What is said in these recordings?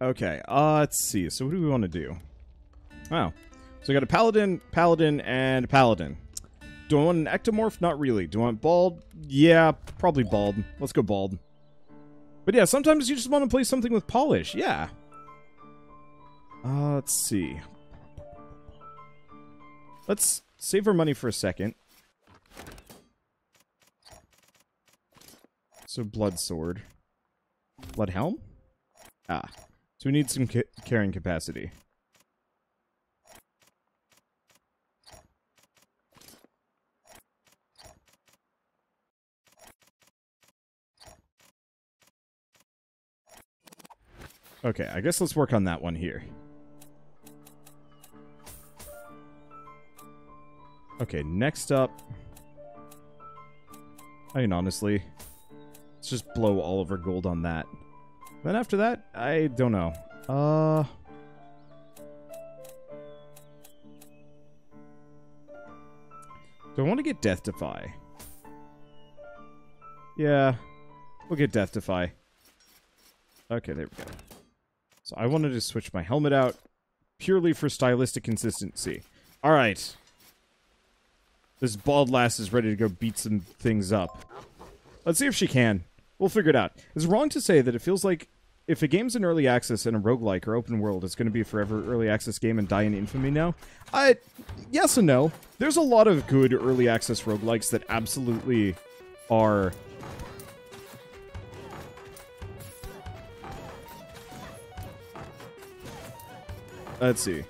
Okay, uh, let's see. So what do we want to do? Oh. So we got a paladin, paladin, and paladin. Do I want an ectomorph? Not really. Do I want bald? Yeah, probably bald. Let's go bald. But yeah, sometimes you just want to play something with polish. Yeah. Uh, let's see. Let's save our money for a second. So, blood sword. Blood helm? Ah. So we need some ca carrying capacity. Okay, I guess let's work on that one here. Okay, next up... I mean, honestly, let's just blow all of our gold on that. Then after that, I don't know. Uh... Do I want to get Death Defy? Yeah, we'll get Death Defy. Okay, there we go. So I wanted to switch my helmet out purely for stylistic consistency. Alright. This bald lass is ready to go beat some things up. Let's see if she can. We'll figure it out. It's wrong to say that it feels like if a game's in early access and a roguelike or open world, it's going to be forever early access game and die in infamy now. I, yes and no. There's a lot of good early access roguelikes that absolutely are let's see,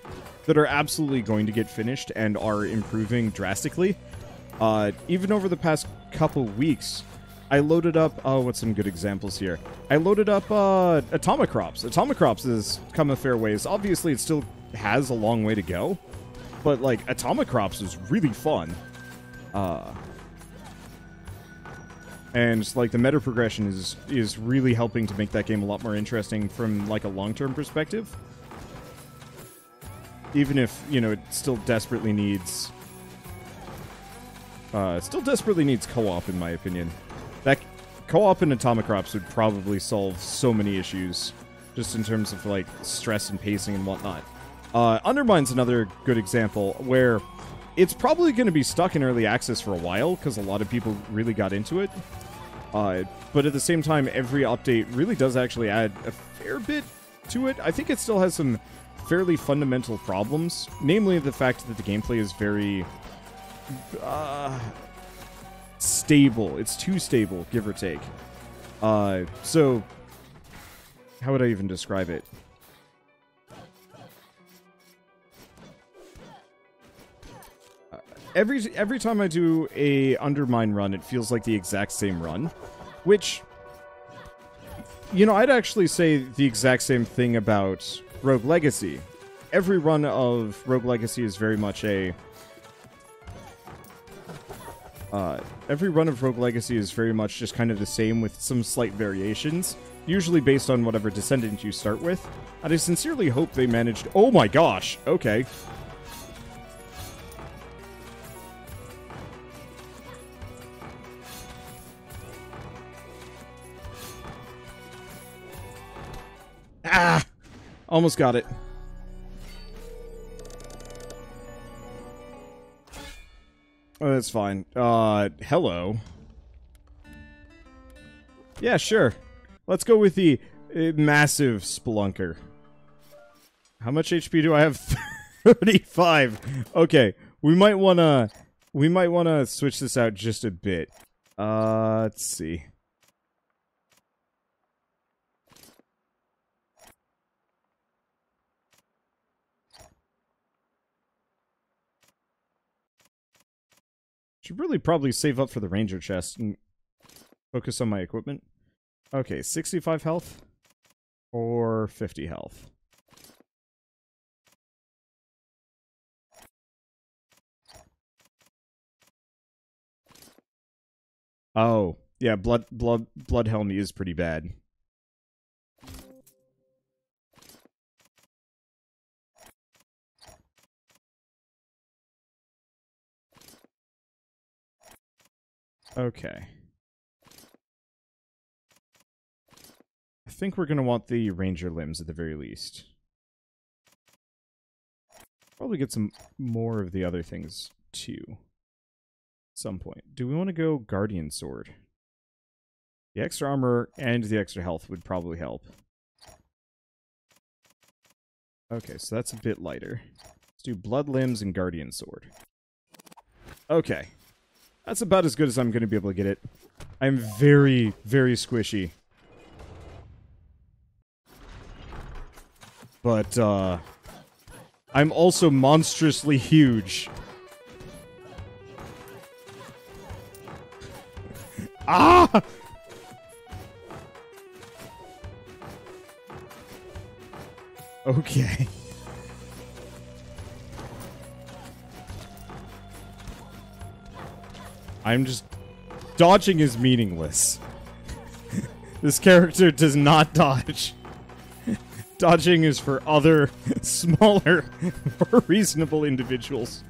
that are absolutely going to get finished and are improving drastically. Uh, even over the past couple weeks, I loaded up, oh, what's some good examples here? I loaded up uh, Atomicrops. Atomic Crops has come a fair ways. Obviously, it still has a long way to go, but like Atomicrops is really fun. Uh, and like the meta progression is is really helping to make that game a lot more interesting from like a long-term perspective even if you know it still desperately needs uh, still desperately needs co-op in my opinion. That co-op in Atomicrops would probably solve so many issues, just in terms of like stress and pacing and whatnot. Uh, Undermine's another good example where it's probably going to be stuck in early access for a while because a lot of people really got into it. Uh, but at the same time, every update really does actually add a fair bit to it. I think it still has some fairly fundamental problems, namely the fact that the gameplay is very uh, stable. It's too stable, give or take. Uh, so, how would I even describe it? Uh, every every time I do a undermine run, it feels like the exact same run, which you know, I'd actually say the exact same thing about Rogue Legacy. Every run of Rogue Legacy is very much a... Uh, every run of Rogue Legacy is very much just kind of the same with some slight variations, usually based on whatever Descendant you start with. And I sincerely hope they managed... Oh my gosh! Okay. Ah! Almost got it. Oh, that's fine. Uh, hello. Yeah, sure. Let's go with the uh, massive Spelunker. How much HP do I have? 35. Okay, we might want to we might want to switch this out just a bit. Uh, let's see. Should really probably save up for the ranger chest and focus on my equipment. Okay, 65 health or 50 health. Oh, yeah, blood blood blood helm is pretty bad. Okay. I think we're going to want the ranger limbs at the very least. Probably get some more of the other things too. At some point. Do we want to go guardian sword? The extra armor and the extra health would probably help. Okay, so that's a bit lighter. Let's do blood limbs and guardian sword. Okay. That's about as good as I'm going to be able to get it. I'm very, very squishy. But, uh... I'm also monstrously huge. ah! Okay. I'm just... Dodging is meaningless. this character does not dodge. Dodging is for other, smaller, more reasonable individuals.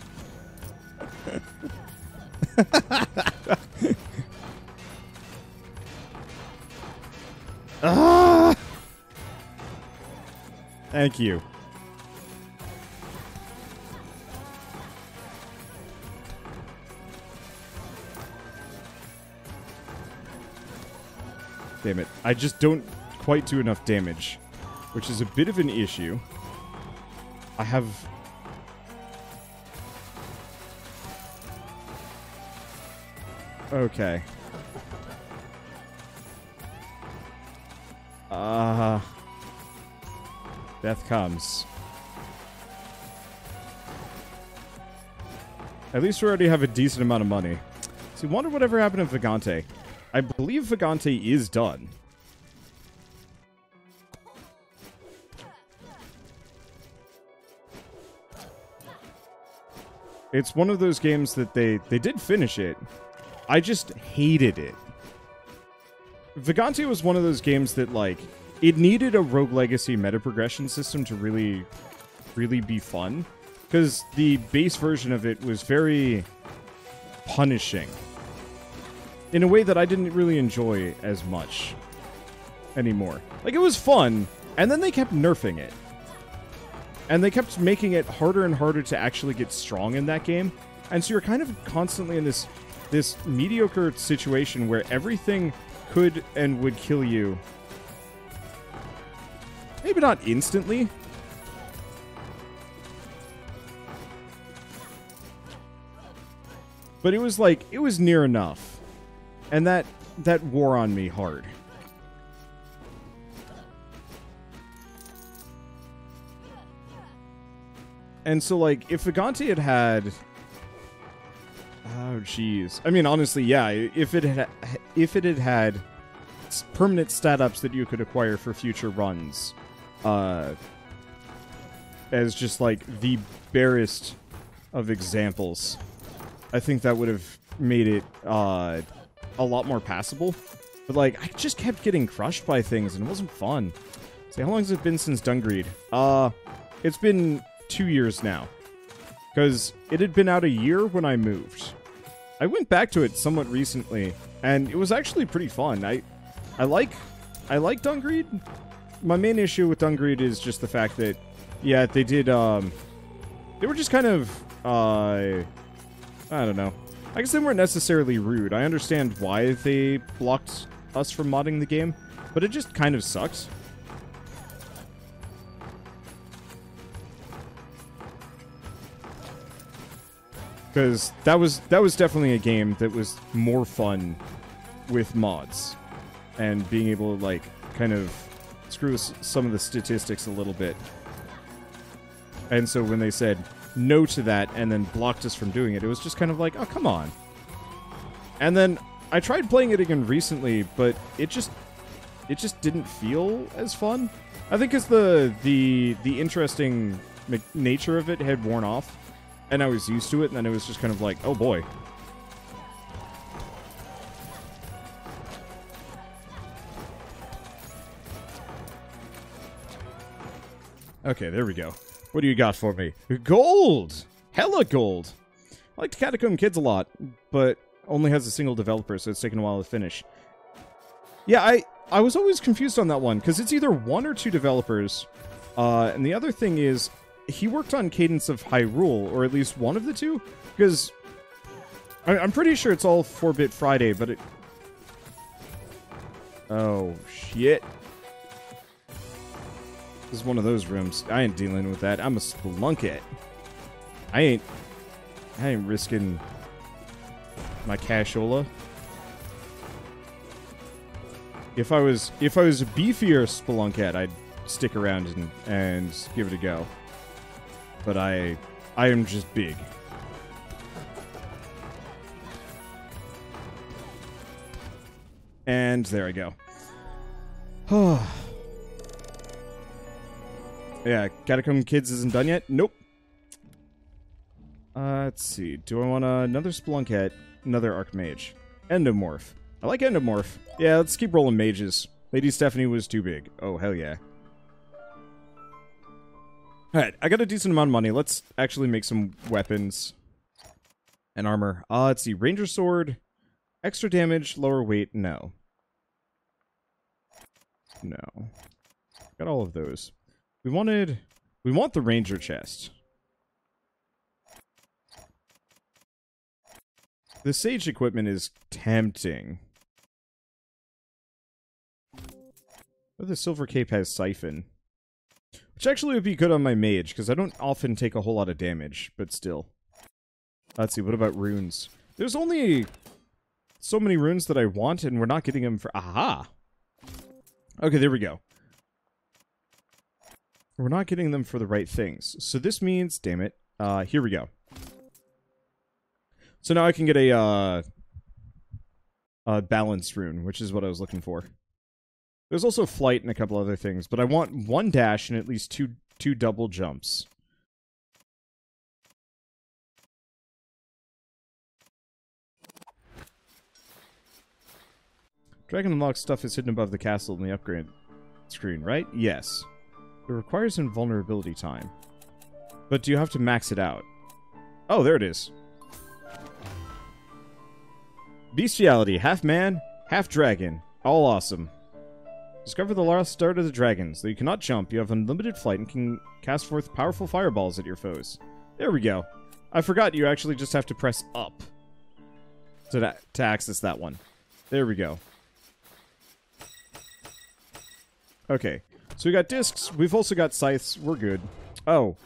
ah! Thank you. Damn it. I just don't quite do enough damage, which is a bit of an issue. I have... Okay. Ah... Uh, death comes. At least we already have a decent amount of money. See, wonder whatever happened to Vagante. I believe Vagante is done. It's one of those games that they, they did finish it. I just hated it. Vagante was one of those games that, like, it needed a Rogue Legacy meta progression system to really, really be fun. Because the base version of it was very punishing in a way that I didn't really enjoy as much anymore. Like, it was fun, and then they kept nerfing it. And they kept making it harder and harder to actually get strong in that game. And so you're kind of constantly in this this mediocre situation where everything could and would kill you. Maybe not instantly. But it was like, it was near enough. And that that wore on me hard. And so, like, if Vagante had had... Oh, jeez. I mean, honestly, yeah, if it had, if it had had permanent stat ups that you could acquire for future runs, uh, as just, like, the barest of examples, I think that would have made it, uh, a lot more passable. But, like, I just kept getting crushed by things, and it wasn't fun. See, how long has it been since Dungreed? Uh, it's been two years now. Because it had been out a year when I moved. I went back to it somewhat recently, and it was actually pretty fun. I, I like, I like Dungreed. My main issue with Dungreed is just the fact that, yeah, they did, um, they were just kind of, uh, I don't know. I guess they weren't necessarily rude. I understand why they blocked us from modding the game, but it just kind of sucks. Because that was that was definitely a game that was more fun with mods and being able to like kind of screw some of the statistics a little bit. And so when they said, no to that and then blocked us from doing it. It was just kind of like, oh, come on. And then I tried playing it again recently, but it just it just didn't feel as fun. I think because the the the interesting nature of it had worn off, and I was used to it, and then it was just kind of like, oh boy. Okay, there we go. What do you got for me? Gold! Hella gold! I liked Catacomb Kids a lot, but only has a single developer, so it's taken a while to finish. Yeah, I I was always confused on that one because it's either one or two developers, uh, and the other thing is he worked on Cadence of Hyrule, or at least one of the two, because I- I'm pretty sure it's all 4-bit Friday, but it. Oh shit! This is one of those rooms. I ain't dealing with that. I'm a spelunker. I ain't. I ain't risking my cashola. If I was if I was a beefier spelunker, I'd stick around and and give it a go. But I I am just big. And there I go. Yeah, Catacomb Kids isn't done yet? Nope. Uh, let's see. Do I want another Spelunker, another Archmage? Endomorph. I like Endomorph. Yeah, let's keep rolling mages. Lady Stephanie was too big. Oh, hell yeah. Alright, I got a decent amount of money. Let's actually make some weapons and armor. Uh, let's see. Ranger Sword. Extra damage, lower weight, no. No. Got all of those. We wanted... We want the Ranger chest. The Sage equipment is tempting. But the Silver Cape has Siphon. Which actually would be good on my mage, because I don't often take a whole lot of damage, but still. Let's see, what about runes? There's only so many runes that I want, and we're not getting them for... Aha! Okay, there we go. We're not getting them for the right things. So this means, damn it, uh, here we go. So now I can get a, uh, a balance rune, which is what I was looking for. There's also flight and a couple other things, but I want one dash and at least two two double jumps. Dragon Unlock stuff is hidden above the castle in the upgrade screen, right? Yes. It requires invulnerability time. But do you have to max it out? Oh, there it is. Bestiality, half man, half dragon. All awesome. Discover the last start of the dragons. Though you cannot jump, you have unlimited flight and can cast forth powerful fireballs at your foes. There we go. I forgot you actually just have to press up to, to access that one. There we go. Okay, so we got discs. We've also got scythes. We're good. Oh,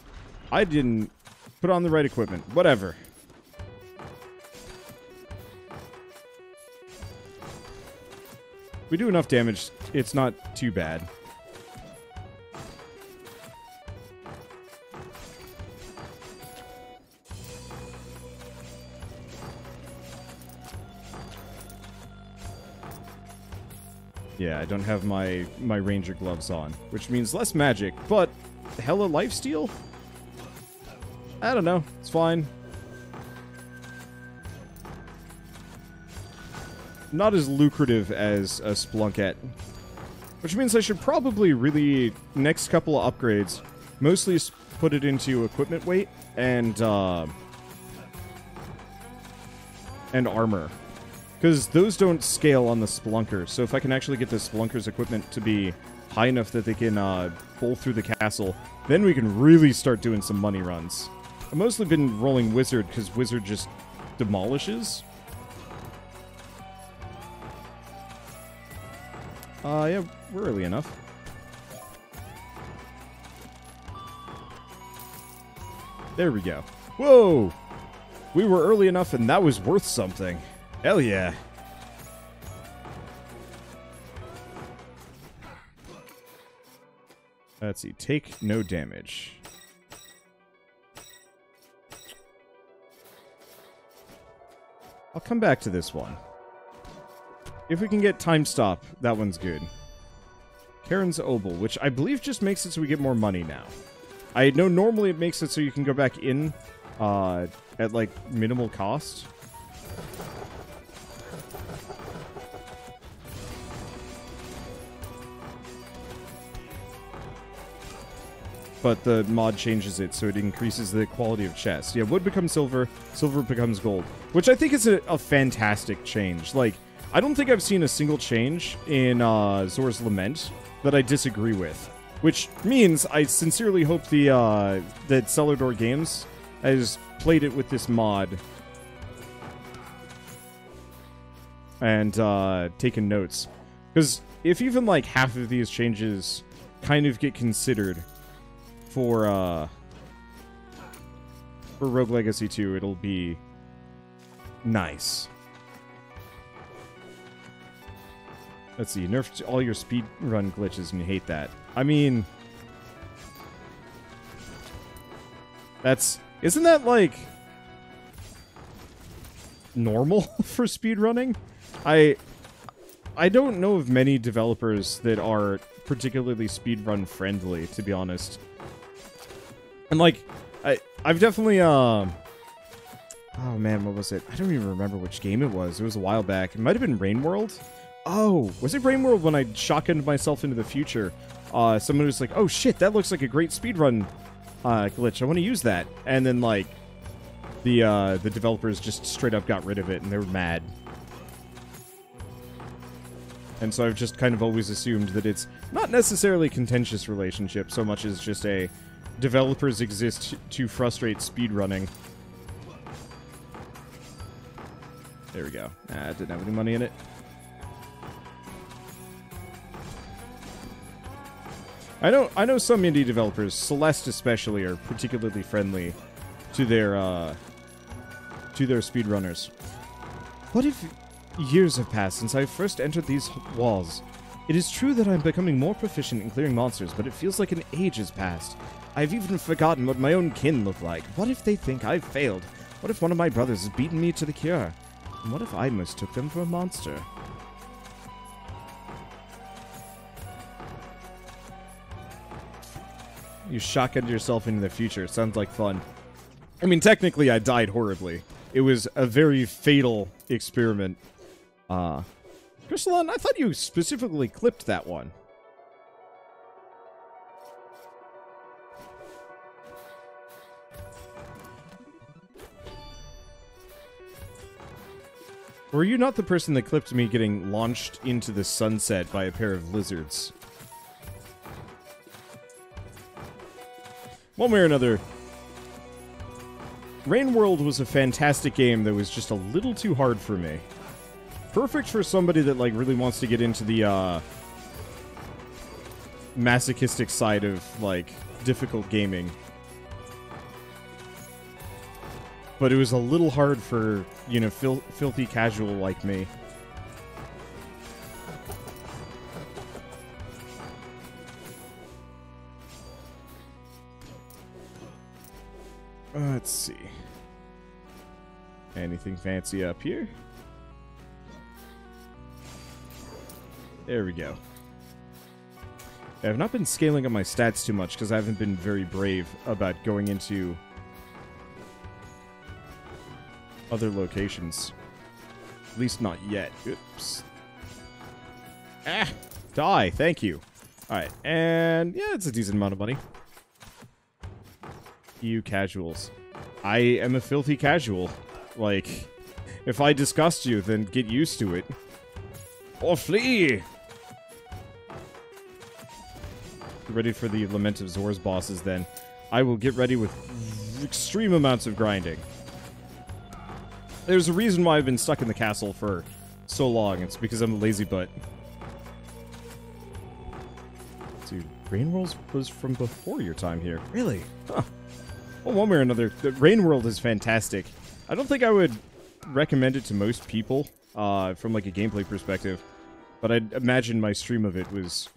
I didn't put on the right equipment. Whatever. We do enough damage. It's not too bad. Yeah, I don't have my, my ranger gloves on, which means less magic, but hella lifesteal? I don't know. It's fine. Not as lucrative as a Spelunker. Which means I should probably really, next couple of upgrades, mostly put it into equipment weight and, uh, and armor. Because those don't scale on the Splunker, so if I can actually get the Splunker's equipment to be high enough that they can uh, pull through the castle, then we can really start doing some money runs. I've mostly been rolling Wizard, because Wizard just demolishes. Uh, yeah, we're early enough. There we go. Whoa! We were early enough and that was worth something. Hell yeah. Let's see. Take no damage. I'll come back to this one. If we can get time stop, that one's good. Charon's Obol, which I believe just makes it so we get more money now. I know normally it makes it so you can go back in uh, at, like, minimal cost. But the mod changes it so it increases the quality of chests. Yeah, wood becomes silver, silver becomes gold, which I think is a, a fantastic change. Like, I don't think I've seen a single change in uh, Zor's Lament that I disagree with. Which means I sincerely hope the uh, that Cellar Door Games has played it with this mod and uh, taken notes. Because if even like half of these changes kind of get considered for uh, for Rogue Legacy 2, it'll be nice. Let's see, nerfed all your speed run glitches and you hate that. I mean, that's isn't that like normal for speedrunning? I I don't know of many developers that are particularly speedrun friendly, to be honest. And like, I I've definitely um. Oh man, what was it? I don't even remember which game it was. It was a while back. It might have been Rain World. Oh, was it Rain World when I shotgunned myself into the future? Uh, someone was like, "Oh shit, that looks like a great speedrun uh, glitch. I want to use that." And then like, the uh, the developers just straight up got rid of it, and they were mad. And so I've just kind of always assumed that it's not necessarily contentious relationship so much as just a developers exist to frustrate speedrunning. There we go. Ah, didn't have any money in it. I know I know some indie developers, Celeste especially, are particularly friendly to their uh, to their speedrunners. What if years have passed since I first entered these walls? It is true that I'm becoming more proficient in clearing monsters, but it feels like an age has passed. I've even forgotten what my own kin look like. What if they think I've failed? What if one of my brothers has beaten me to the cure? And what if I mistook them for a monster? You shotgunned yourself into the future. Sounds like fun. I mean, technically, I died horribly. It was a very fatal experiment. Uh, Crystalline, I thought you specifically clipped that one. Were you not the person that clipped me getting launched into the sunset by a pair of lizards? One way or another, Rain World was a fantastic game that was just a little too hard for me. Perfect for somebody that like really wants to get into the uh, masochistic side of like difficult gaming. But it was a little hard for, you know, fil filthy casual like me. Uh, let's see. Anything fancy up here? There we go. I've not been scaling up my stats too much because I haven't been very brave about going into other locations. At least not yet. Oops. Ah! Die! Thank you. Alright, and yeah, it's a decent amount of money. You casuals. I am a filthy casual. Like, if I disgust you, then get used to it. Or flee! ready for the Lament of Zor's bosses, then. I will get ready with extreme amounts of grinding. There's a reason why I've been stuck in the castle for so long. It's because I'm a lazy butt. Dude, Rain World was from before your time here. Really? Huh. Well, one way or another, the Rain World is fantastic. I don't think I would recommend it to most people uh, from like a gameplay perspective, but I'd imagine my stream of it was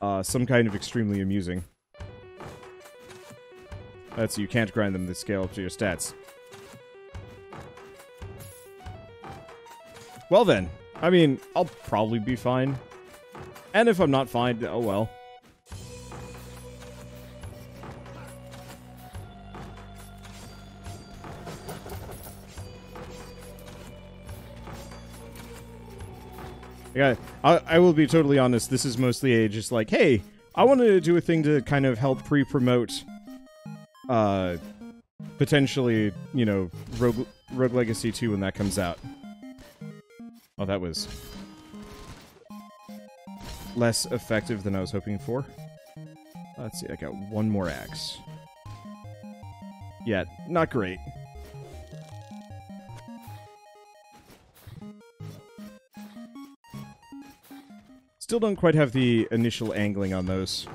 uh, some kind of extremely amusing. That's you can't grind them to scale up to your stats. Well then, I mean, I'll probably be fine. And if I'm not fine, oh well. Yeah, I, I will be totally honest. This is mostly a just like, hey, I want to do a thing to kind of help pre-promote, uh, potentially, you know, Rogue, Rogue Legacy 2 when that comes out. Oh, that was less effective than I was hoping for. Let's see, I got one more axe. Yeah, not great. Still don't quite have the initial angling on those.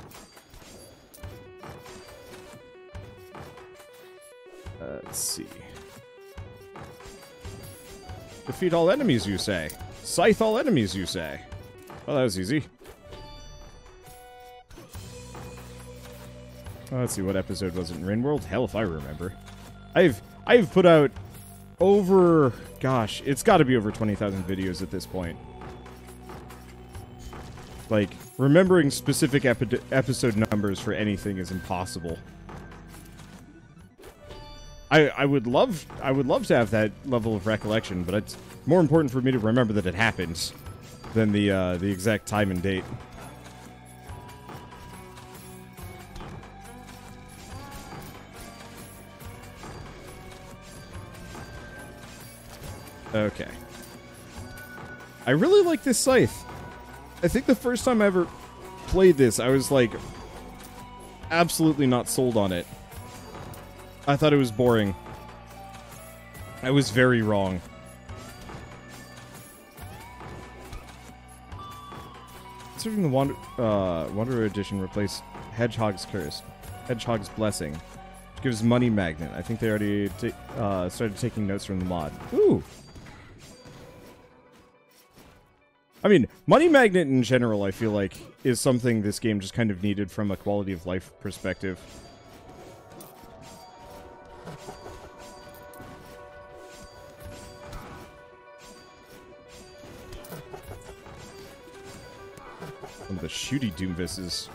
Uh, let's see. Defeat all enemies, you say? Scythe all enemies, you say? Well, that was easy. let's see, what episode was it in Rain World? Hell if I remember. I've I've put out over gosh, it's got to be over 20,000 videos at this point. Like remembering specific epi episode numbers for anything is impossible. I I would love I would love to have that level of recollection, but it's more important for me to remember that it happened than the uh, the exact time and date. Okay. I really like this scythe. I think the first time I ever played this, I was like absolutely not sold on it. I thought it was boring. I was very wrong. Considering the Wander, uh, Wanderer Edition replaced Hedgehog's Curse, Hedgehog's Blessing, which gives Money Magnet. I think they already uh, started taking notes from the mod. Ooh. I mean, Money Magnet in general, I feel like, is something this game just kind of needed from a quality of life perspective. One of the shooty Doomvises.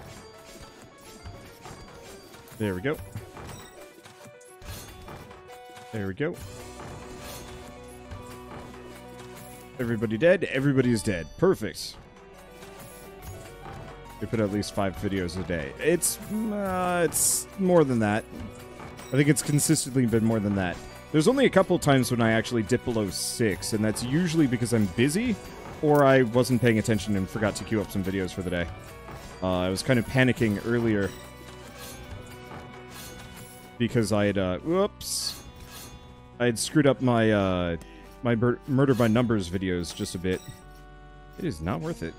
There we go. There we go. Everybody dead? Everybody is dead. Perfect. We put at least five videos a day. It's, uh, it's more than that. I think it's consistently been more than that. There's only a couple times when I actually dip below six, and that's usually because I'm busy or I wasn't paying attention and forgot to queue up some videos for the day. Uh, I was kind of panicking earlier because I had, uh, whoops. I had screwed up my, uh, my Murder by Numbers videos just a bit. It is not worth it.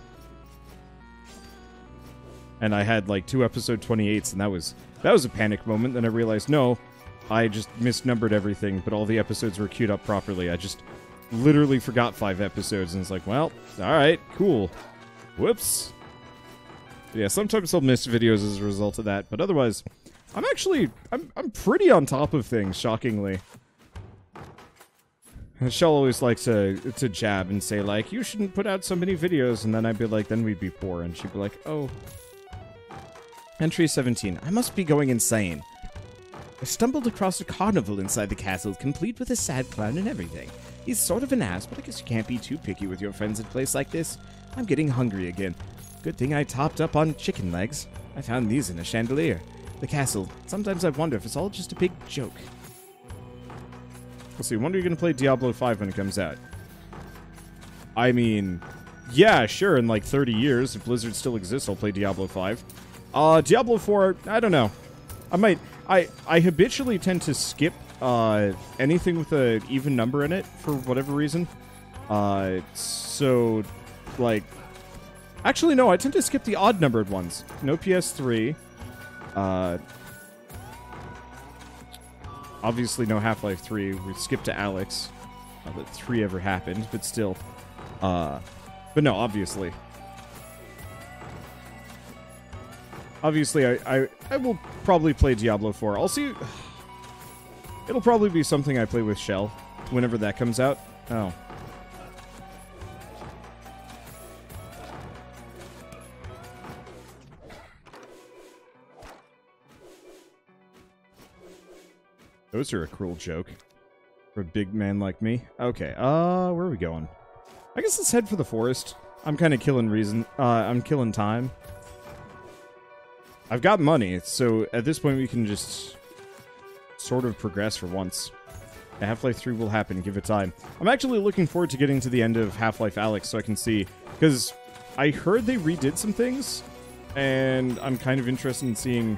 And I had like two episode 28s, and that was that was a panic moment. Then I realized, no, I just misnumbered everything, but all the episodes were queued up properly. I just literally forgot five episodes, and it's like, well, all right, cool. Whoops. Yeah, sometimes I'll miss videos as a result of that, but otherwise, I'm actually I'm I'm pretty on top of things, shockingly. Shell always likes to to jab and say like, "You shouldn't put out so many videos," and then I'd be like, "Then we'd be poor," and she'd be like, "Oh." Entry 17. I must be going insane. I stumbled across a carnival inside the castle, complete with a sad clown and everything. He's sort of an ass, but I guess you can't be too picky with your friends at a place like this. I'm getting hungry again. Good thing I topped up on chicken legs. I found these in a chandelier. The castle. Sometimes I wonder if it's all just a big joke. Let's see, when are you going to play Diablo 5 when it comes out? I mean, yeah, sure, in like 30 years, if Blizzard still exists, I'll play Diablo 5. Uh, Diablo 4, I don't know. I might, I, I habitually tend to skip, uh, anything with an even number in it for whatever reason. Uh, so, like, actually, no, I tend to skip the odd numbered ones. No PS3, uh, Obviously, no Half-Life 3. We skipped to Alyx. Not that 3 ever happened, but still. Uh, but no, obviously. Obviously, I, I, I will probably play Diablo 4. I'll see... It'll probably be something I play with Shell whenever that comes out. Oh. Those are a cruel joke. For a big man like me. Okay, uh, where are we going? I guess let's head for the forest. I'm kind of killing reason. Uh, I'm killing time. I've got money, so at this point we can just sort of progress for once. Half-Life 3 will happen, give it time. I'm actually looking forward to getting to the end of Half-Life Alyx so I can see, because I heard they redid some things, and I'm kind of interested in seeing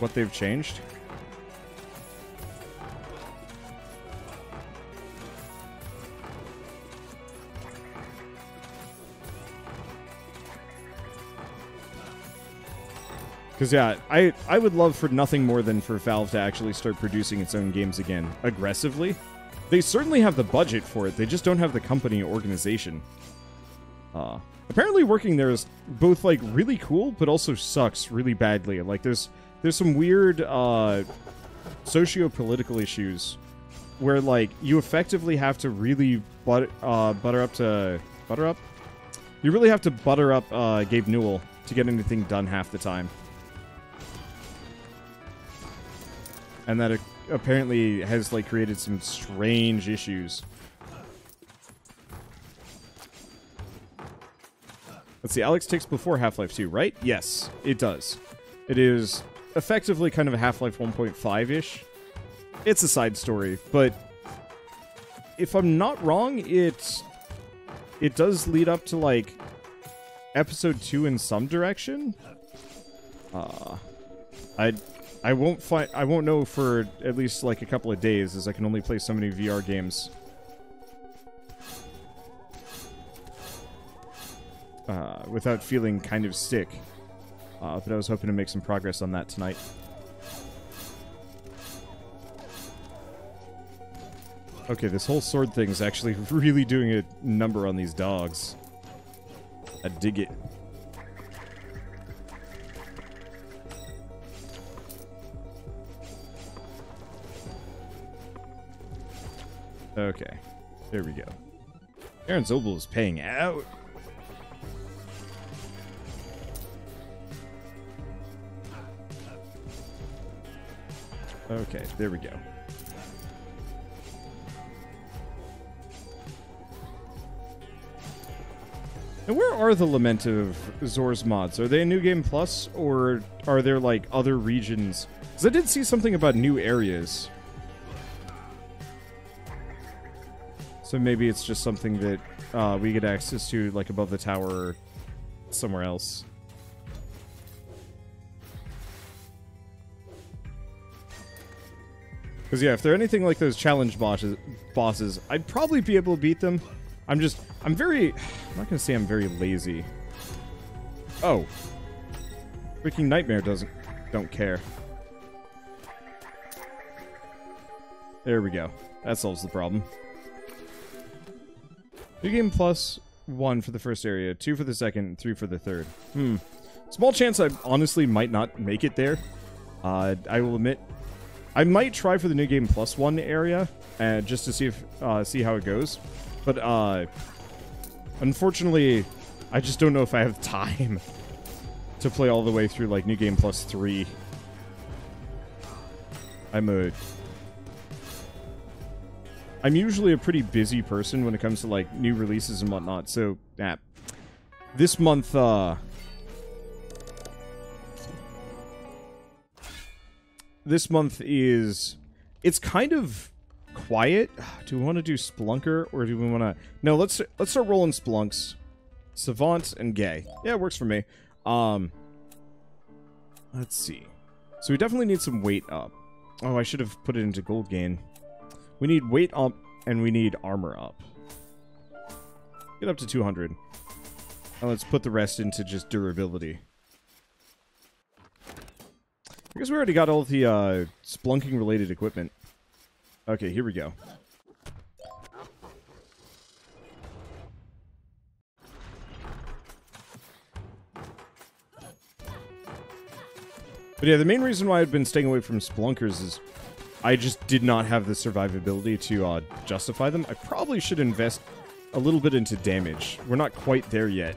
what they've changed. Because, yeah, I, I would love for nothing more than for Valve to actually start producing its own games again, aggressively. They certainly have the budget for it, they just don't have the company organization. Uh, apparently working there is both, like, really cool, but also sucks really badly. Like, there's there's some weird uh, socio-political issues where, like, you effectively have to really butter, uh, butter up to... Butter up? You really have to butter up uh, Gabe Newell to get anything done half the time. And that apparently has like created some strange issues. Let's see, Alyx takes before Half-Life 2, right? Yes, it does. It is effectively kind of a Half-Life 1.5-ish. It's a side story, but if I'm not wrong, it it does lead up to like episode 2 in some direction. Uh I I won't find. I won't know for at least like a couple of days, as I can only play so many VR games. Uh, without feeling kind of sick. Uh, but I was hoping to make some progress on that tonight. Okay, this whole sword thing is actually really doing a number on these dogs. I dig it. Okay. There we go. Charon's Obol is paying out. Okay, there we go. And where are the Lament of Zor's mods? Are they a New Game Plus, or are there, like, other regions? Because I did see something about new areas. So maybe it's just something that uh, we get access to, like, above the tower or somewhere else. Because, yeah, if they're anything like those challenge bosses, bosses, I'd probably be able to beat them. I'm just... I'm very... I'm not going to say I'm very lazy. Oh. Freaking Nightmare doesn't... Don't care. There we go. That solves the problem. New game plus one for the first area, two for the second, three for the third. Hmm. Small chance I honestly might not make it there. Uh, I will admit, I might try for the new game plus one area, uh, just to see if uh, see how it goes. But uh, unfortunately, I just don't know if I have time to play all the way through like new game plus three. I'm a I'm usually a pretty busy person when it comes to like new releases and whatnot. So, yeah, this month, uh, this month is it's kind of quiet. Do we want to do Splunker or do we want to? No, let's let's start rolling Splunks, Savant and Gay. Yeah, it works for me. Um, let's see. So we definitely need some weight up. Oh, I should have put it into gold gain. We need weight up, and we need armor up. Get up to 200. And let's put the rest into just durability. I guess we already got all the uh, splunking-related equipment. Okay, here we go. But yeah, the main reason why I've been staying away from splunkers is I just did not have the survivability to uh, justify them. I probably should invest a little bit into damage. We're not quite there yet.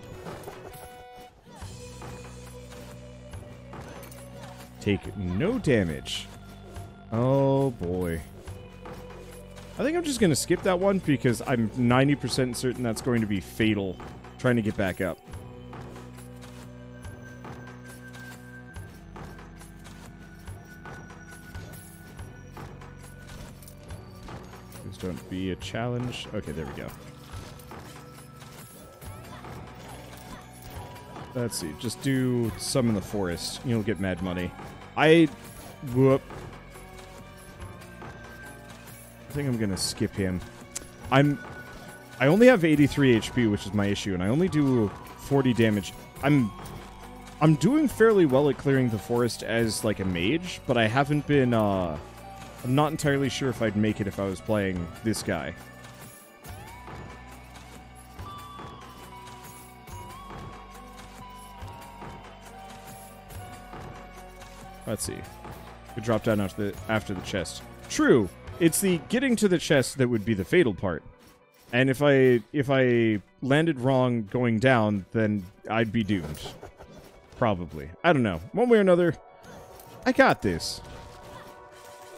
Take no damage. Oh, boy. I think I'm just going to skip that one because I'm 90% certain that's going to be fatal trying to get back up. Be a challenge. Okay, there we go. Let's see. Just do some in the forest. You'll get mad money. I... Whoop. I think I'm going to skip him. I'm... I only have 83 HP, which is my issue, and I only do 40 damage. I'm... I'm doing fairly well at clearing the forest as, like, a mage, but I haven't been, uh... I'm not entirely sure if I'd make it if I was playing this guy. Let's see. Could drop down after the after the chest. True. It's the getting to the chest that would be the fatal part. And if I if I landed wrong going down, then I'd be doomed. Probably. I don't know. One way or another, I got this.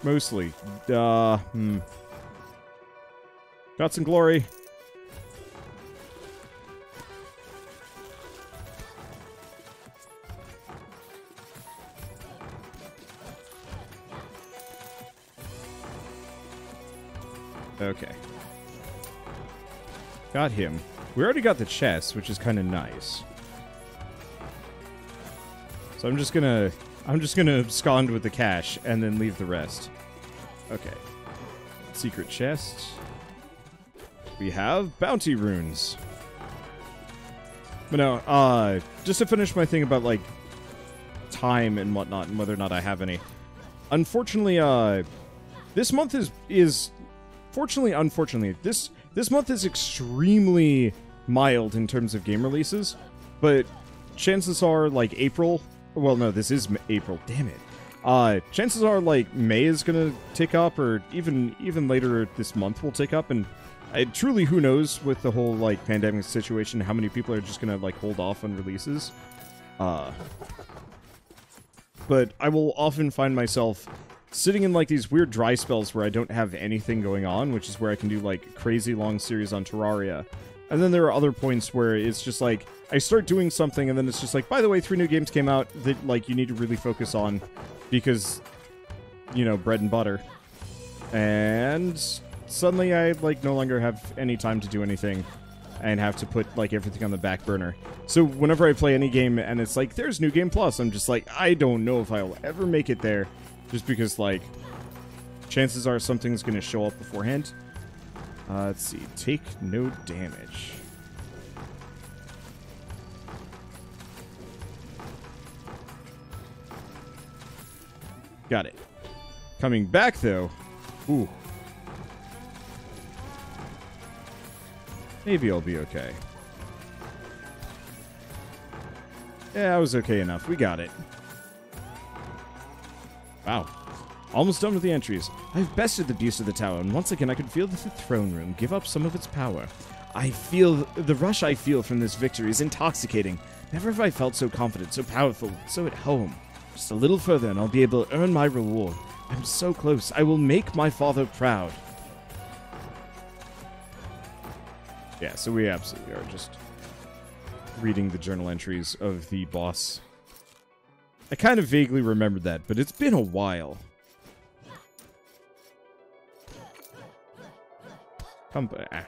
Mostly. Uh, hmm. Got some glory. Okay. Got him. We already got the chest, which is kind of nice. So I'm just gonna... I'm just gonna abscond with the cash and then leave the rest. Okay. Secret chest. We have bounty runes. But no, uh, just to finish my thing about, like, time and whatnot and whether or not I have any. Unfortunately, uh, this month is, is fortunately, unfortunately, this this month is extremely mild in terms of game releases, but chances are like April. Well, no, this is April. Damn it. Uh, chances are like May is gonna tick up, or even even later this month will tick up, and I, truly, who knows with the whole like pandemic situation, how many people are just gonna like hold off on releases. Uh, but I will often find myself sitting in like these weird dry spells where I don't have anything going on, which is where I can do like crazy long series on Terraria. And then there are other points where it's just like I start doing something and then it's just like, by the way, three new games came out that like you need to really focus on because you know, bread and butter. And suddenly I like no longer have any time to do anything and have to put like everything on the back burner. So whenever I play any game and it's like there's new game plus, I'm just like I don't know if I'll ever make it there just because, like, chances are something's going to show up beforehand. Uh, let's see. Take no damage. Got it. Coming back, though. Ooh. Maybe I'll be okay. Yeah, I was okay enough. We got it. Wow. Almost done with the entries. I've bested the beast of the tower, and once again I can feel the throne room give up some of its power. I feel... the rush I feel from this victory is intoxicating. Never have I felt so confident, so powerful, so at home. Just a little further and I'll be able to earn my reward. I'm so close. I will make my father proud. Yeah, so we absolutely are just reading the journal entries of the boss I kind of vaguely remembered that, but it's been a while. Come back. Ah.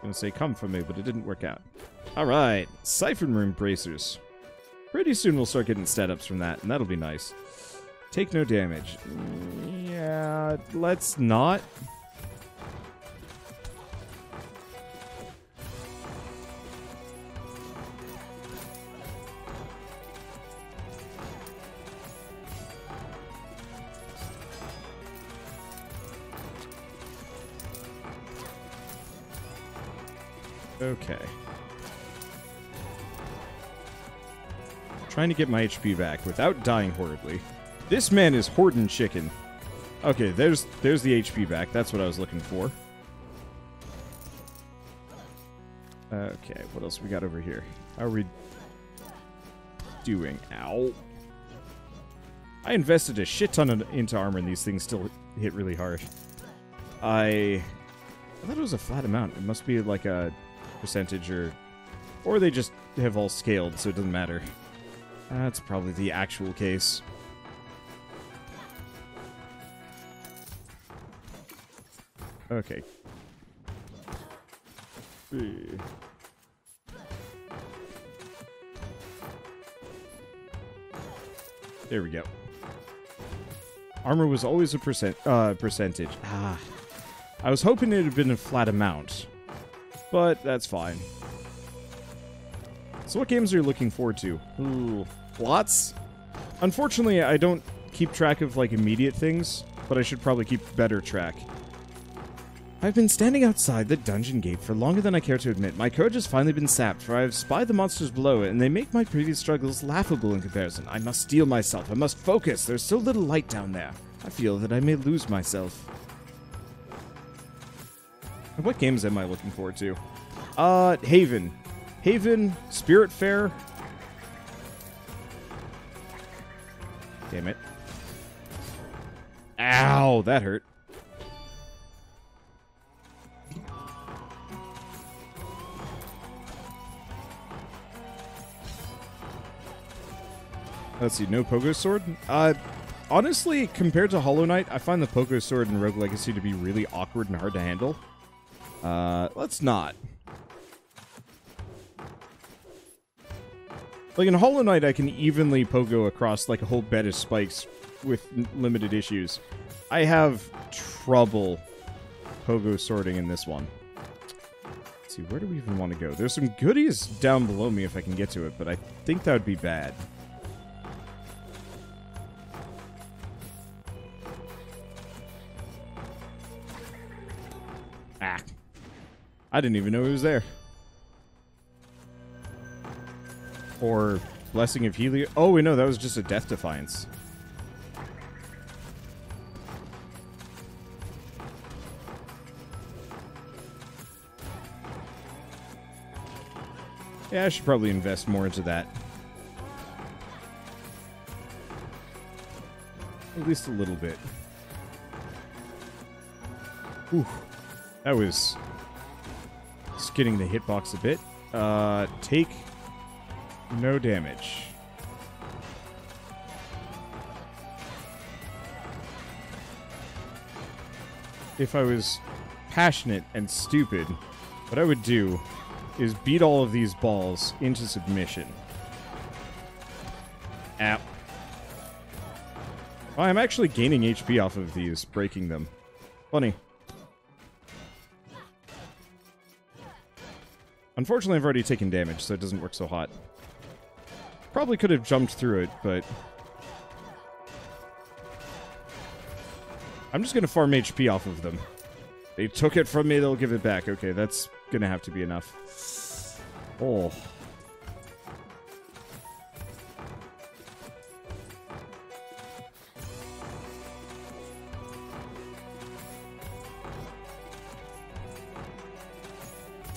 gonna say come for me, but it didn't work out. Alright, Siphon Rune Bracers. Pretty soon we'll start getting stat ups from that, and that'll be nice. Take no damage. Yeah, let's not. Okay. Trying to get my HP back without dying horribly. This man is hoarding chicken. Okay, there's there's the HP back. That's what I was looking for. Okay, what else we got over here? How are we doing? Ow. I invested a shit ton of, into armor and these things still hit really hard. I... I thought it was a flat amount. It must be like a percentage or... Or they just have all scaled, so it doesn't matter. That's probably the actual case. Okay. There we go. Armor was always a percent uh, percentage. Ah. I was hoping it had been a flat amount. But that's fine. So what games are you looking forward to? Ooh, lots? Unfortunately, I don't keep track of, like, immediate things, but I should probably keep better track. I've been standing outside the dungeon gate for longer than I care to admit. My courage has finally been sapped, for I have spied the monsters below, it, and they make my previous struggles laughable in comparison. I must steel myself. I must focus. There's so little light down there. I feel that I may lose myself. What games am I looking forward to? Uh, Haven. Haven, Spiritfarer. Damn it. Ow, that hurt. Let's see, no Pogo Sword? Uh, honestly, compared to Hollow Knight, I find the Pogo Sword in Rogue Legacy to be really awkward and hard to handle. Uh, let's not. Like in Hollow Knight, I can evenly pogo across like a whole bed of spikes with limited issues. I have trouble pogo sorting in this one. Let's see, where do we even want to go? There's some goodies down below me if I can get to it, but I think that would be bad. I didn't even know he was there. Or Blessing of Helios. Oh, wait, no, that was just a Death Defiance. Yeah, I should probably invest more into that. At least a little bit. Ooh. That was skidding the hitbox a bit. Uh, take no damage. If I was passionate and stupid, what I would do is beat all of these balls into submission. Oh, I'm actually gaining HP off of these, breaking them. Funny. Unfortunately, I've already taken damage, so it doesn't work so hot. Probably could have jumped through it, but... I'm just going to farm HP off of them. They took it from me, they'll give it back. Okay, that's going to have to be enough. Oh.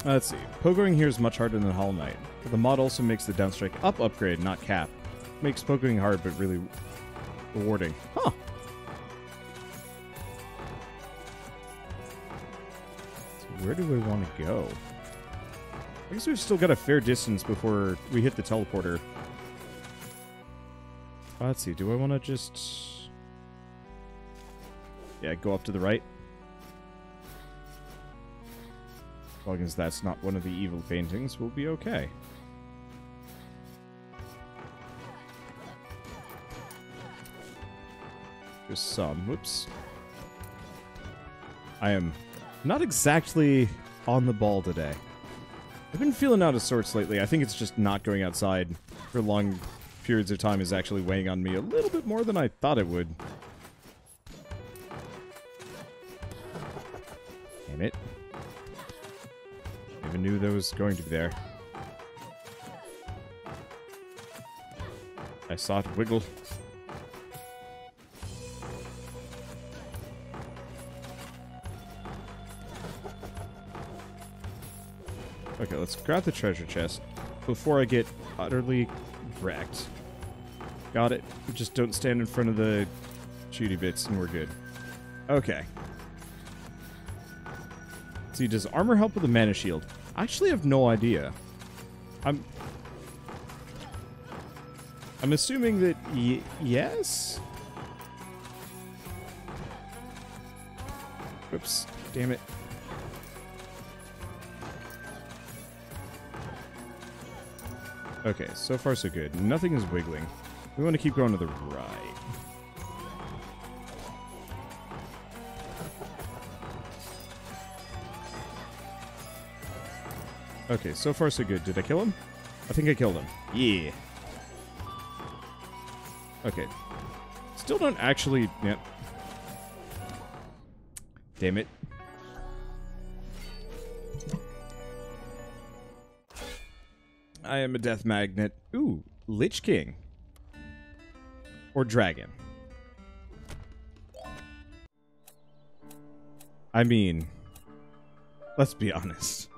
Let's see. Pogoing here is much harder than Hollow Knight, but the mod also makes the downstrike up upgrade, not cap. Makes pogoing hard, but really rewarding. Huh. So where do we want to go? I guess we've still got a fair distance before we hit the teleporter. Let's see. Do I want to just... Yeah, go up to the right? As long as that's not one of the evil paintings, we'll be okay. Just some. Whoops. I am not exactly on the ball today. I've been feeling out of sorts lately. I think it's just not going outside for long periods of time is actually weighing on me a little bit more than I thought it would. Knew that was going to be there. I saw it wiggle. Okay, let's grab the treasure chest before I get utterly wrecked. Got it. Just don't stand in front of the shooty bits and we're good. Okay. See, does armor help with the mana shield? I actually have no idea. I'm... I'm assuming that yes? Oops. Damn it. Okay, so far so good. Nothing is wiggling. We want to keep going to the right. Okay, so far so good. Did I kill him? I think I killed him. Yeah. Okay. Still don't actually... Yep. Damn it. I am a death magnet. Ooh, Lich King. Or Dragon. I mean, let's be honest.